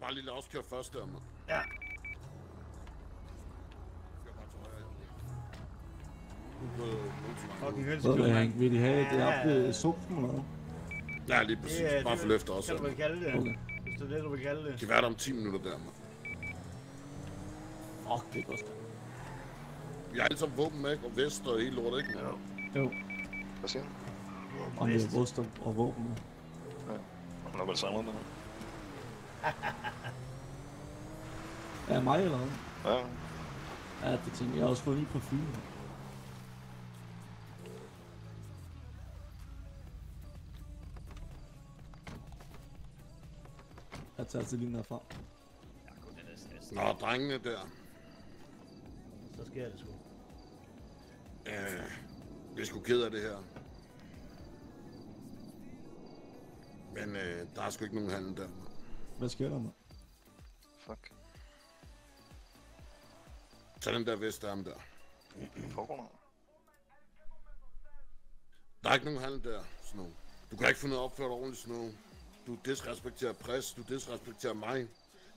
bare lige lade os køre først der, mand. Ja. Fucking vil, mand. vil de have det Ja. op ved sumpen eller hvad? Ja, lige præcis. Det er- Bare det for efter også. Kan du vel kalde det? Okay. Hvis det er det, du vil kalde det. De er der om 10 minutter der, mand. Fuck, det er godt. Vi har alle sammen våben med, ikke? Og vest og hele lortet, ikke? Jo. Jo, Hvad siger han? om det er rust og, og våben. Nå, var det samme med Er mig eller hvad? Ja, Ja, det tænker jeg. Også fået en på fyre. Jeg tager til lige frem. Nå, drengene der. Så sker det sgu. Øh, vi er sgu ked af det her. Men øh, der er sgu ikke nogen handel der. Hvad sker der, mand? fuck. Tag den der vestarm der. Hvad foregår der? Der er ikke nogen handel der, Snow. Du kan ikke at opføre dig ordentligt, Snow. Du disrespekterer pres, du disrespekterer mig.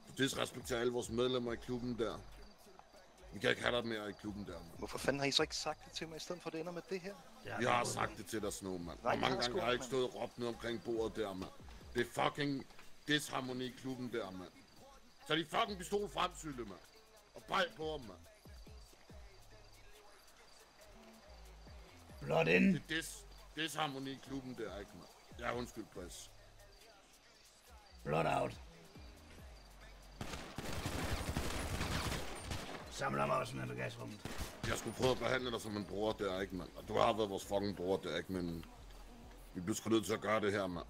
Du disrespekterer alle vores medlemmer i klubben der. Vi kan ikke have dig mere i klubben der. Man. Hvorfor fanden har I så ikke sagt det til mig, i stedet for at det ender med det her? Vi har sagt det til dig, Snow, mand. Hvor jeg mange gange har jeg ikke, stået og råbt ned omkring bordet der, mand. Det er fucking disharmoni i klubben der, mand. Så de fucking pistol frem, Sylle, mand. Og brej på ham, mand. Blot ind. Det er dis, disharmoni i klubben der, ikke, mand. Ja, undskyld, pres. Blot out. Samler mig også ned gasrummet. Jeg skulle prøve at behandle dig som en bror der, ikke, mand? Og du har været vores fucking bror der, ikke? Men vi bliver sgu nødt til at gøre det her, mand.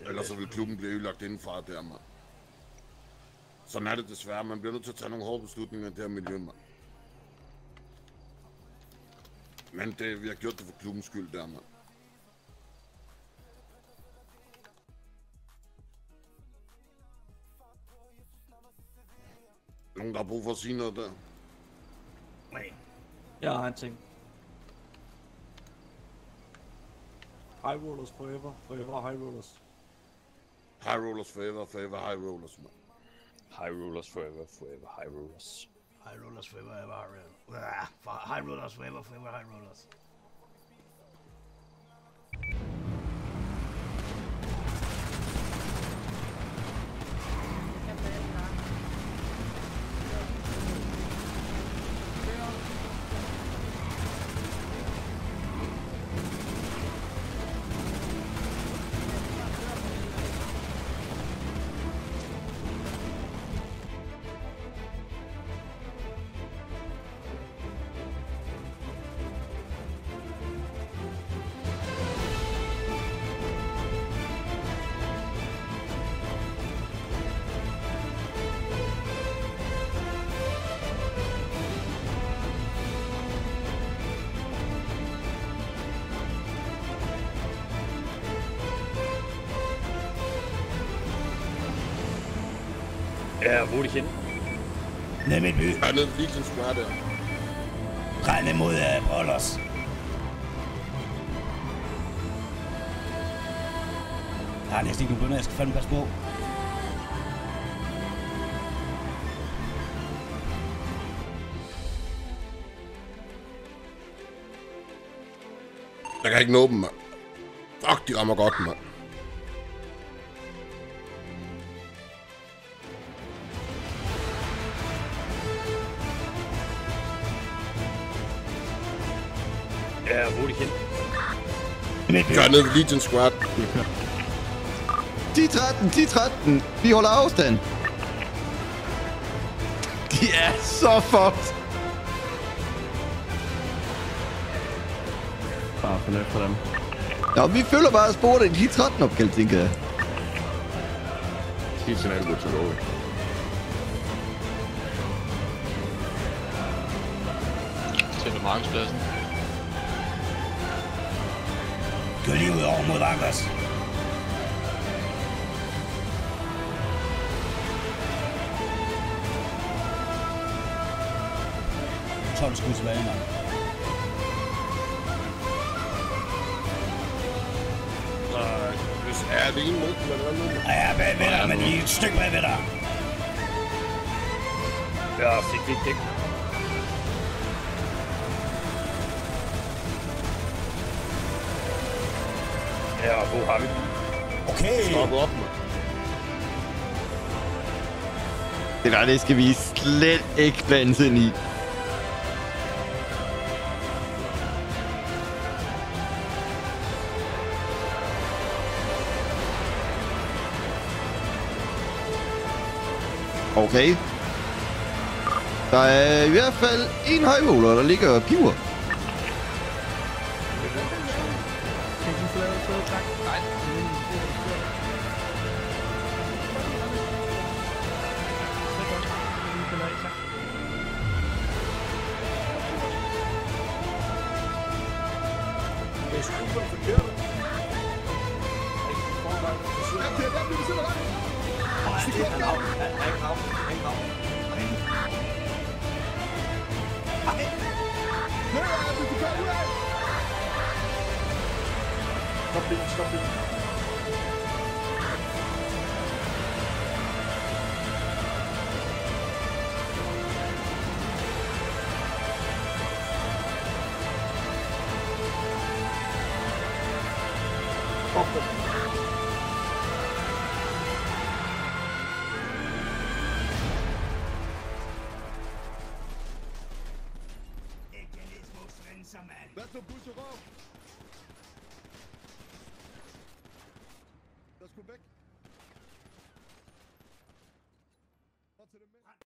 Ellers så vil klubben blive ødelagt indenfra der, mand. Sådan er det desværre. Man bliver nødt til at tage nogle hårde beslutninger i det her miljø, mand. Men det, vi har gjort det for klubbens skyld der, mand. Nogen, der har brug for at sige noget der. Nej. Jeg har en ting. High rollers forever, forever high rollers. High rollers forever, forever high rollers, mand. High rulers forever, forever, high rulers. High rollers forever, ever high rollers. Ah, High rollers forever, forever, high rollers. Ja, hvor er de henne? Ned mit by. Jeg er nede ved Legion Square der. Regn imod af Bollers. Jeg har næsten ikke nogen bønder, jeg skal fandme passe på. Jeg kan ikke nå dem, mand. Fuck, de rammer godt, mand. Ja, hvor er de henne? Jeg er nede ved Legion Square. 10-13, 10-13. Vi holder afstand. De er så fucked. Bare følg efter dem. Ja, vi følger bare sporet i de 13 opkald, tænker jeg. Sig til Algo til lov. Til markedspladsen. Kør lige ud over mod Vankers. Tolv skud tilbage, mand. Så hvis Ja, det er en motor, eller hvad nu? Ja, jeg er bagved dig, men I er et stykke bagved dig. Ja, fik vi ikke Ja, og vi den? Okay. Stop op, mand. Det der, det skal vi slet ikke blande ind i. Okay. Der er i hvert fald en high roller, der ligger og piver. Det er sgu for det forkerte. Stop bilen, stop bilen. Stop det. Ikke